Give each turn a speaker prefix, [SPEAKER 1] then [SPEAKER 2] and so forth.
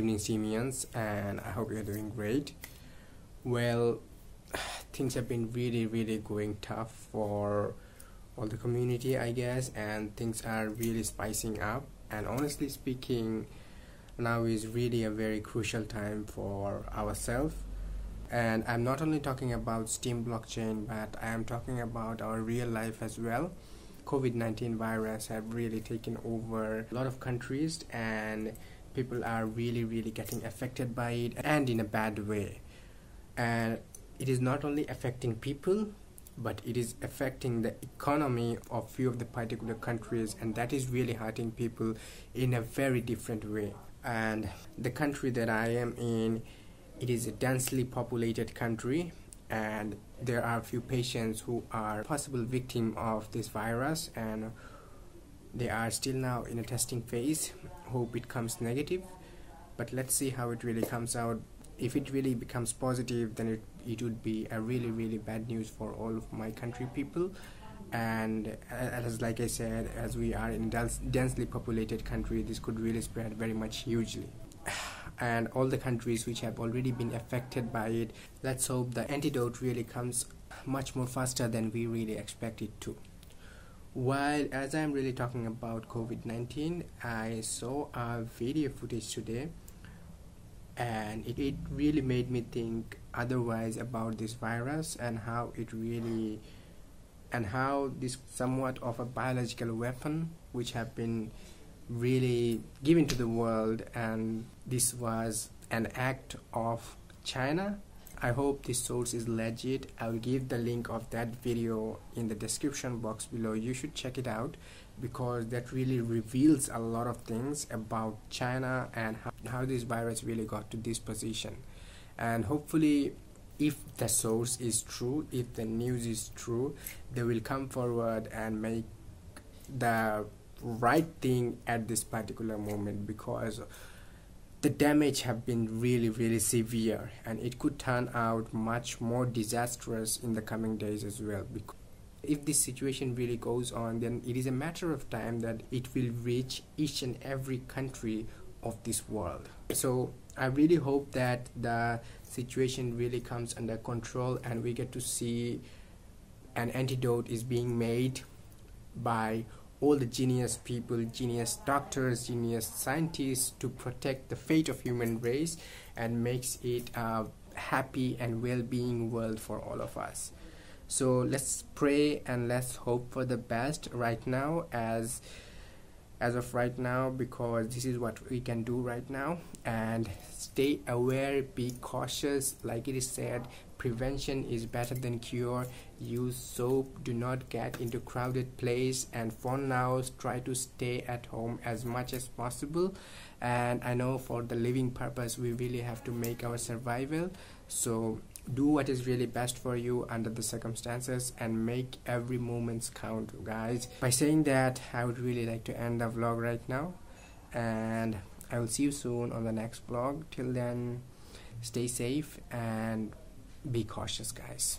[SPEAKER 1] friends and I hope you're doing great. Well, things have been really really going tough for all the community I guess and things are really spicing up. And honestly speaking now is really a very crucial time for ourselves. And I'm not only talking about Steem blockchain but I am talking about our real life as well. COVID-19 virus have really taken over a lot of countries and people are really really getting affected by it and in a bad way. And it is not only affecting people but it is affecting the economy of few of the particular countries and that is really hurting people in a very different way. And the country that I am in it is a densely populated country and there are a few patients who are possible victim of this virus and they are still now in a testing phase. Hope it comes negative but let's see how it really comes out. If it really becomes positive then it, it would be a really really bad news for all of my country people. And as like I said as we are in a densely populated country this could really spread very much hugely. And all the countries which have already been affected by it let's hope the antidote really comes much more faster than we really expect it to while as I'm really talking about COVID-19 I saw a video footage today and it, it really made me think otherwise about this virus and how it really and how this somewhat of a biological weapon which have been really given to the world and this was an act of China I hope this source is legit. I will give the link of that video in the description box below. You should check it out because that really reveals a lot of things about China and how, how this virus really got to this position. And hopefully if the source is true if the news is true they will come forward and make the right thing at this particular moment because the damage have been really really severe and it could turn out much more disastrous in the coming days as well. Because if this situation really goes on then it is a matter of time that it will reach each and every country of this world. So i really hope that the situation really comes under control and we get to see an antidote is being made by all the genius people genius doctors genius scientists to protect the fate of human race and makes it a happy and well-being world for all of us. So let's pray and let's hope for the best right now as as of right now because this is what we can do right now. And stay aware be cautious. Like it is said prevention is better than cure. Use soap. Do not get into crowded place. And for now try to stay at home as much as possible. And i know for the living purpose we really have to make our survival. So do what is really best for you under the circumstances and make every moment count guys. By saying that i would really like to end the vlog right now and i will see you soon on the next vlog. Till then stay safe and be cautious guys